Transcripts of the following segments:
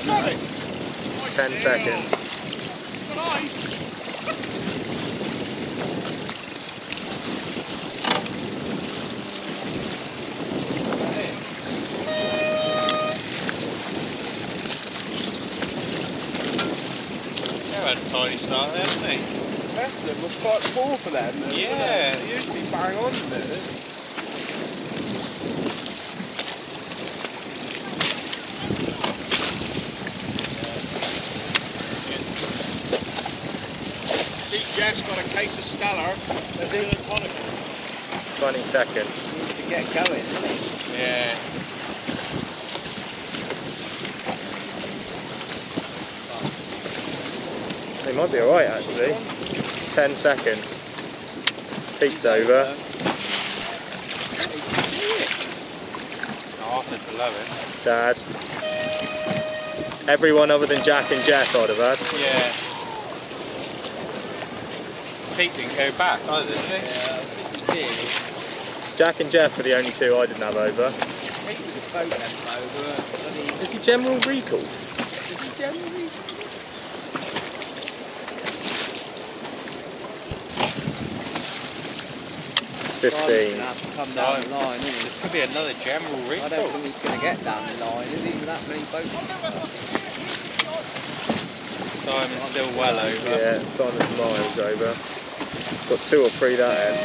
Ten seconds. Had a tidy start there, didn't they? The rest of them was quite poor for them. though, wasn't it? Yeah. They usually bang on with it. Jeff's got a case of Stella. There's in a tonic. Twenty seconds. Needs to get going, it? Yeah. They might be alright actually. Ten seconds. Peak's over. No, I think below it. Dad. Everyone other than Jack and Jeff I'd have had. Yeah. Pete didn't go back either, did he? Yeah, I think he did. Jack and Jeff were the only two I didn't have over. He was a boat length over. Was he, Is he general recalled? is he generally? Fifteen. Gonna have to come down the line, isn't? This could be another general I recall. don't think he's going to get down the line, is he, with that many boats? Simon's still well over. Yeah, Simon's miles over. Got two or three that end.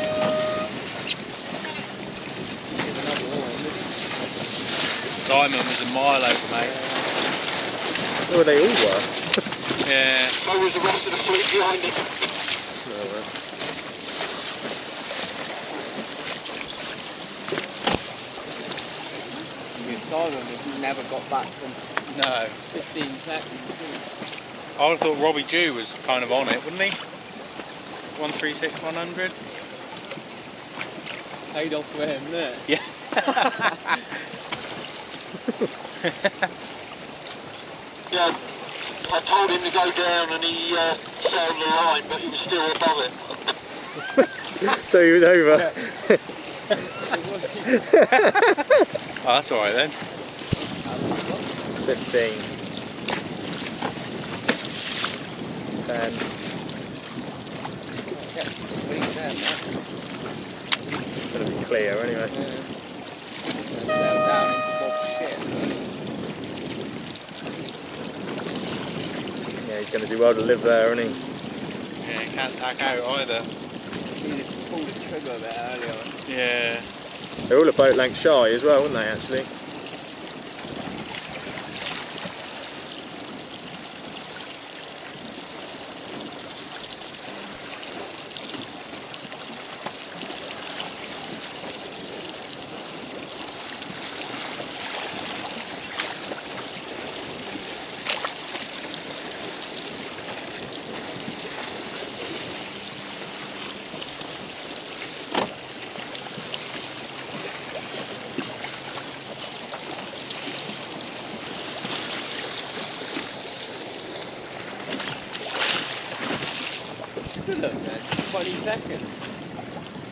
Give another one, isn't he? Simon was a mile over, mate. Oh, they all were. Yeah. So was the rest of the fleet behind it. No, well. Simon has never got back from No. 15 seconds. I would have thought Robbie Jew was kind of on it, wouldn't he? 136 100. Paid off for him there. Yeah. yeah, I told him to go down and he uh, sailed the line, but he was still above it. so he was over. Yeah. so was he? oh, that's alright then. 15. 10. Going to be clear anyway. Yeah. Yeah, he's going to do well to live there, isn't he? Yeah, he can't tack out either. He needed to pull the trigger a bit earlier. Yeah. They're all a boat length shy as well, aren't they, actually?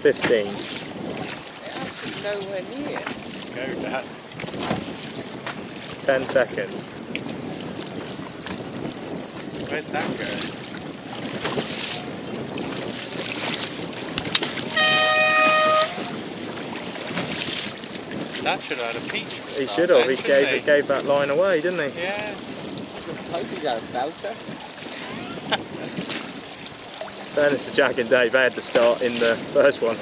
15. Actually, nowhere near. Go 10 seconds. Where's that going? That should have had a peach. He should have. Then, he gave, he? he gave that line away, didn't he? Yeah. I hope he's belter. Fairness to Jack and Dave, they had the start in the first one.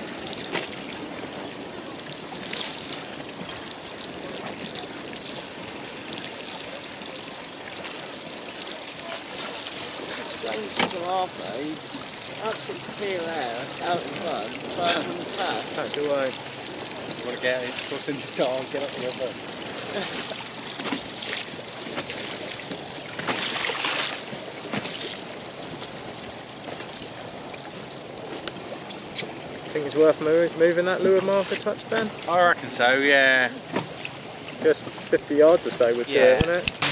Young people after, he's absolutely clear air, out in front, first on the path. That's the way. You want to get it, cross in the dark, get up the other. Think it's worth moving that lure marker touch, Ben? I reckon so, yeah. Just 50 yards or so would do Yeah. it, wouldn't it?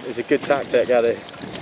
there. It's a good tactic, that is.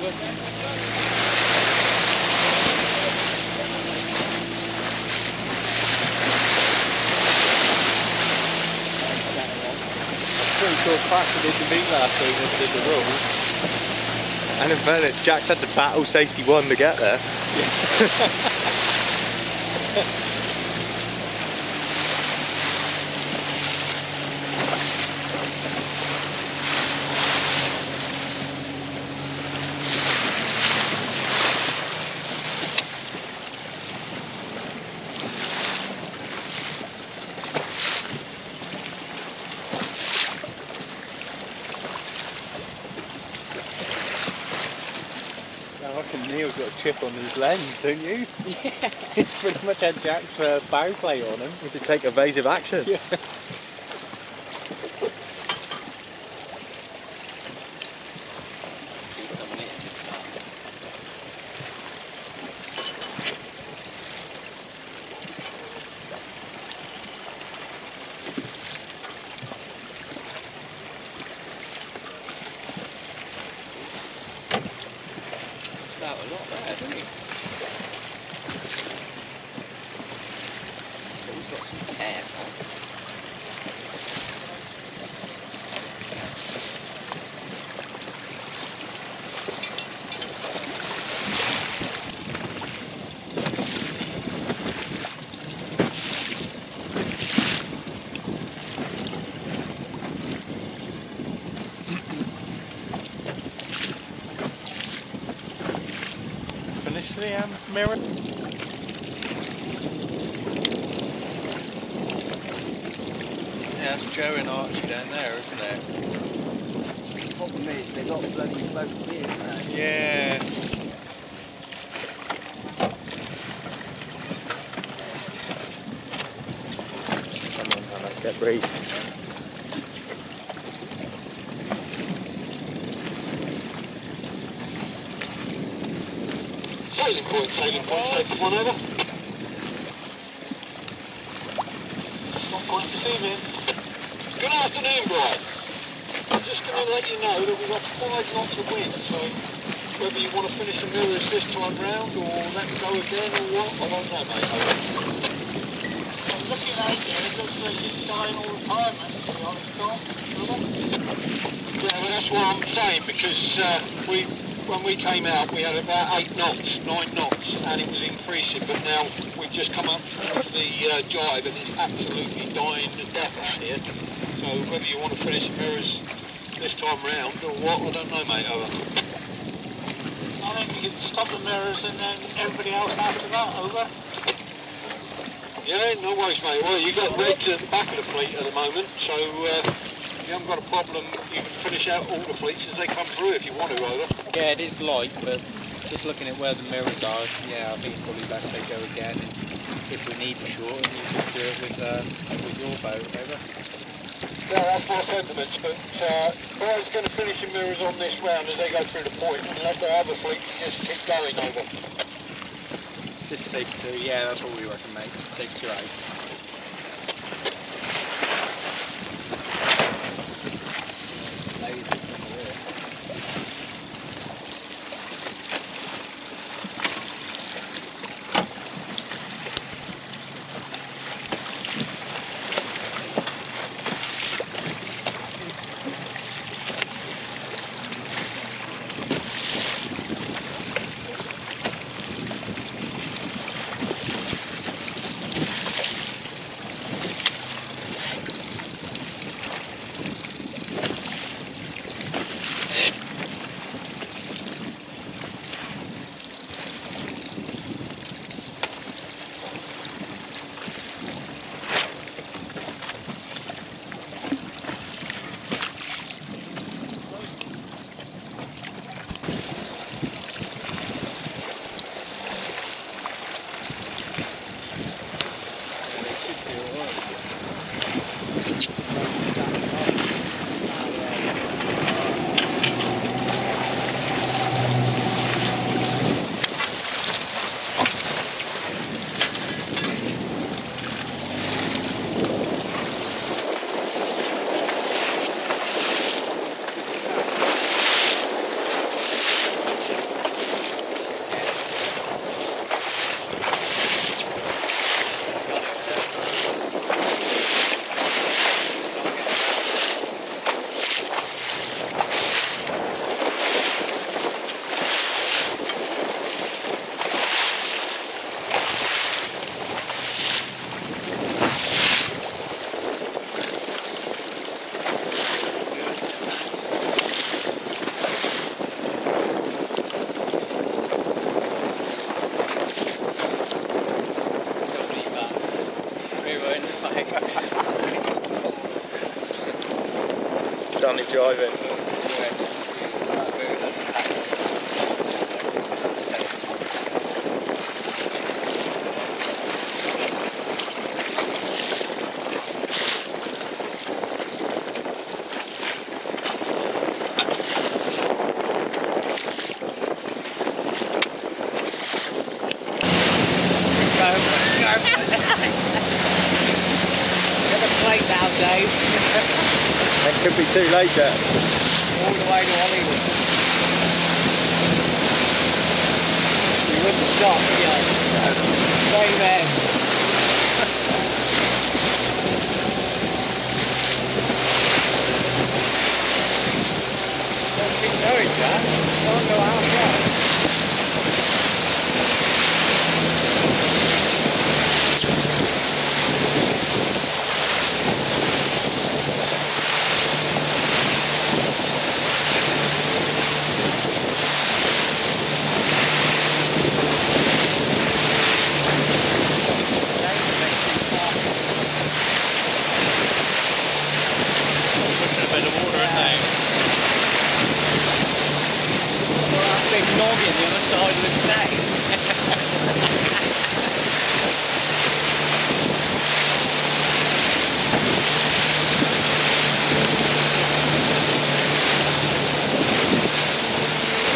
Sure Clash did the beat last week as did the rules. And in fairness, Jack's had the battle safety one to get there. I reckon Neil's got a chip on his lens, don't you? Yeah. he pretty much had Jack's uh, bow play on him. to take evasive action. Yeah. See someone in this car. It's out a lot there, didn't he? But he's got some tears on. Finish the um, mirror. Yeah, that's Joe and Archie down there, isn't it? Problem is, they got bloody both here now. Yeah. Come on, Hannah, get breeze. Point, sailing point, safety one over. Not point receiving. Good afternoon, Brian. just going to let you know that we've got five knots of wind, so whether you want to finish the mirrors this time round or let them go again or what, I don't know, mate. I'm looking at it, it looks like it's dying all the time, man, to be honest, Tom. Yeah, well, that's what I'm saying because uh, we, when we came out, we had about eight knots, nine knots, and it was increasing. But now we've just come up to the uh, jibe, and it's absolutely dying to death out here. So whether you want to finish the mirrors this time round or what, I don't know, mate. Over. I think you can stop the mirrors and then everybody else after that, over. Yeah, no worries, mate. Well, you've got Reds at the back of the fleet at the moment, so uh, you haven't got a problem. You can finish out all the fleets as they come through if you want to, over. Yeah, it is light, but just looking at where the mirrors are, yeah, I think it's probably best they go again. And if we need to shorten, you can do it with, uh, with your boat, over. Yeah, that's my sentiments, but uh, Brian's going to finish the mirrors on this round as they go through the point and let the other fleets just keep going over. Just safe two, yeah, that's what we recommend. Take two out. boy, velho. Could be too late yet. All the way to Hollywood. You wouldn't stop, would you? Stay there. Don't keep going, Jack. Don't go out yet. Pushing a bit of water in there. That big noggin the other side of the snake.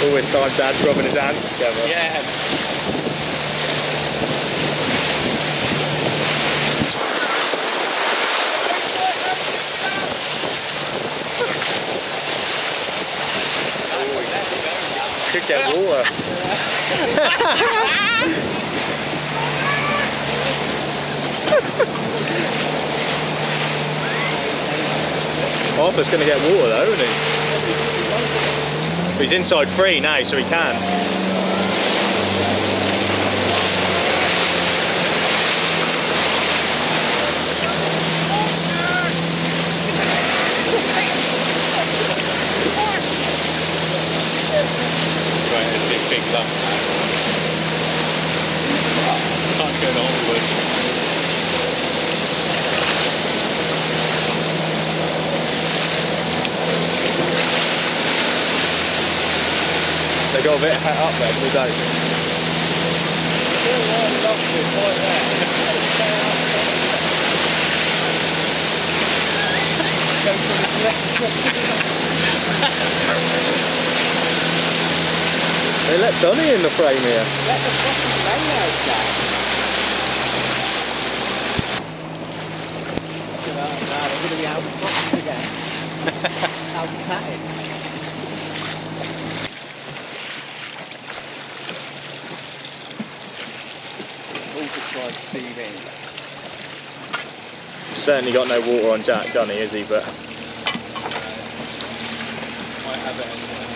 Always time Dad's rubbing his hands together. Yeah. Get water. Arthur's going to get water though, isn't he? He's inside free now, so he can. Right, a big, big lump. Can't go onward. They got a bit het up then, we don't. They let Donny in the frame here. Let the fucking down. Oh, no, they're going to be out of boxes again. out of patting. Also tried Steve in. Certainly got no water on Jack Donny, is he? But Might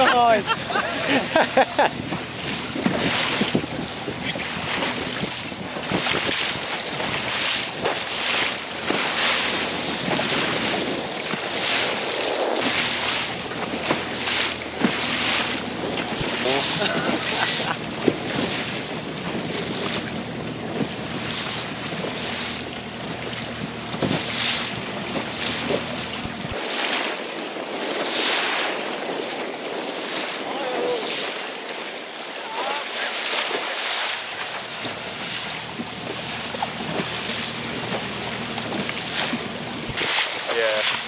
you? Yeah.